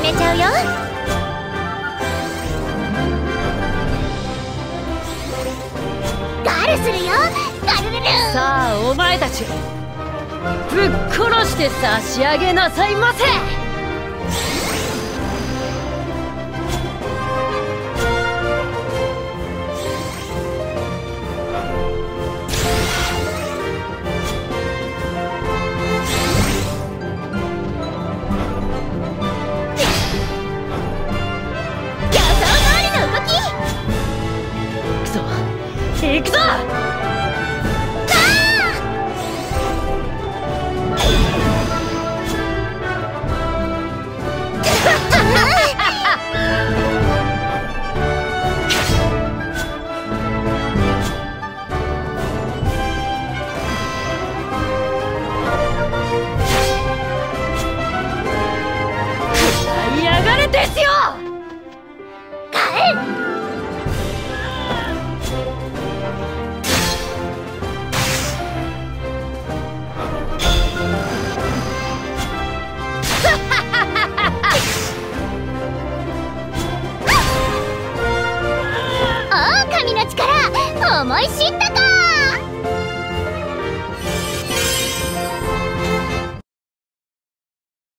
めちゃうよ。ガルするよ。ガルルルさあお前たちぶっ殺して差し上げなさいませ。行くぞ思い知ったか？